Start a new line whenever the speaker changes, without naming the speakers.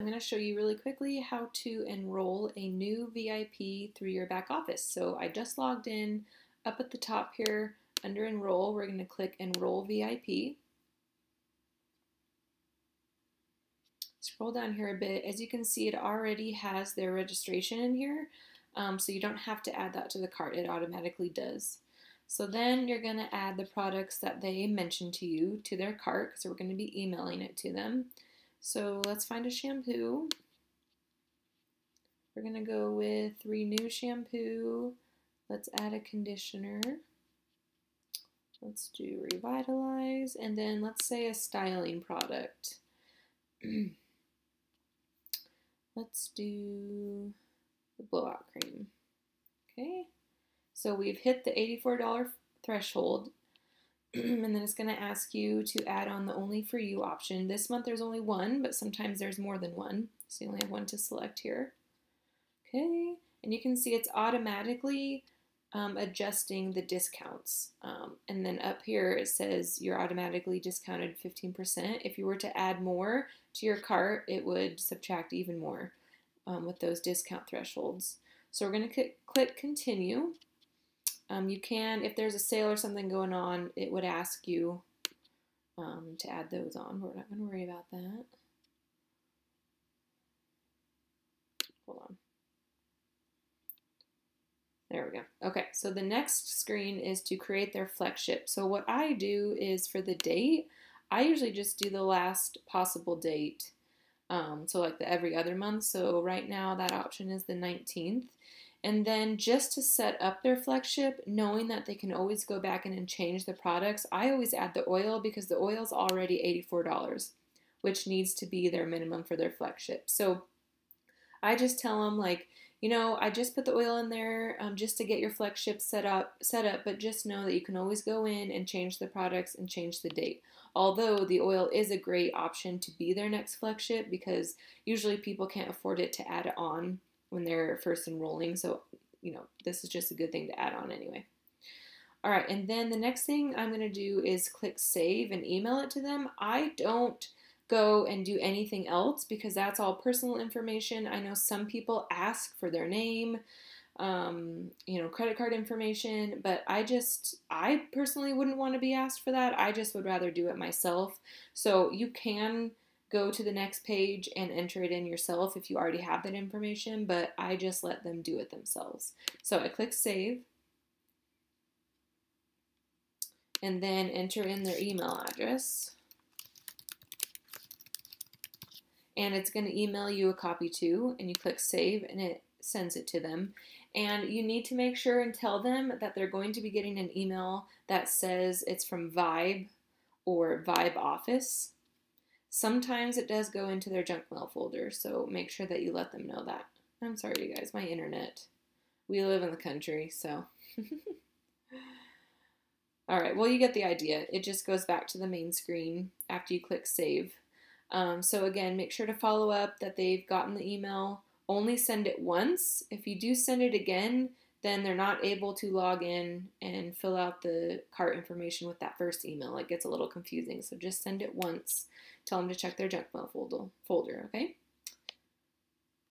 I'm going to show you really quickly how to enroll a new VIP through your back office. So I just logged in up at the top here under enroll, we're going to click enroll VIP. Scroll down here a bit. As you can see, it already has their registration in here, um, so you don't have to add that to the cart. It automatically does. So then you're going to add the products that they mentioned to you to their cart so we're going to be emailing it to them. So let's find a shampoo. We're going to go with Renew Shampoo. Let's add a conditioner. Let's do Revitalize. And then let's say a styling product. let's do the blowout cream. Okay. So we've hit the $84 threshold. and then it's going to ask you to add on the only for you option. This month there's only one, but sometimes there's more than one. So you only have one to select here. Okay, and you can see it's automatically um, adjusting the discounts. Um, and then up here it says you're automatically discounted 15%. If you were to add more to your cart, it would subtract even more um, with those discount thresholds. So we're going to click continue. Um, you can, if there's a sale or something going on, it would ask you um, to add those on. We're not going to worry about that. Hold on. There we go. Okay, so the next screen is to create their flexship. So what I do is for the date, I usually just do the last possible date. Um, so like the every other month. So right now that option is the 19th. And then just to set up their flexship, knowing that they can always go back in and change the products, I always add the oil because the oil is already $84, which needs to be their minimum for their flexship. So I just tell them like, you know, I just put the oil in there um, just to get your flexship set up, set up, but just know that you can always go in and change the products and change the date. Although the oil is a great option to be their next flexship because usually people can't afford it to add it on when they're first enrolling. So, you know, this is just a good thing to add on anyway. All right, and then the next thing I'm going to do is click save and email it to them. I don't go and do anything else because that's all personal information. I know some people ask for their name, um, you know, credit card information, but I just, I personally wouldn't want to be asked for that. I just would rather do it myself. So you can go to the next page and enter it in yourself if you already have that information, but I just let them do it themselves. So I click save and then enter in their email address. And it's going to email you a copy too, and you click save and it sends it to them. And you need to make sure and tell them that they're going to be getting an email that says it's from Vibe or Vibe Office Sometimes it does go into their junk mail folder, so make sure that you let them know that. I'm sorry, you guys, my internet. We live in the country, so. All right, well, you get the idea. It just goes back to the main screen after you click save. Um, so, again, make sure to follow up that they've gotten the email. Only send it once. If you do send it again, then they're not able to log in and fill out the cart information with that first email. It gets a little confusing, so just send it once tell them to check their junk mail folder, folder okay?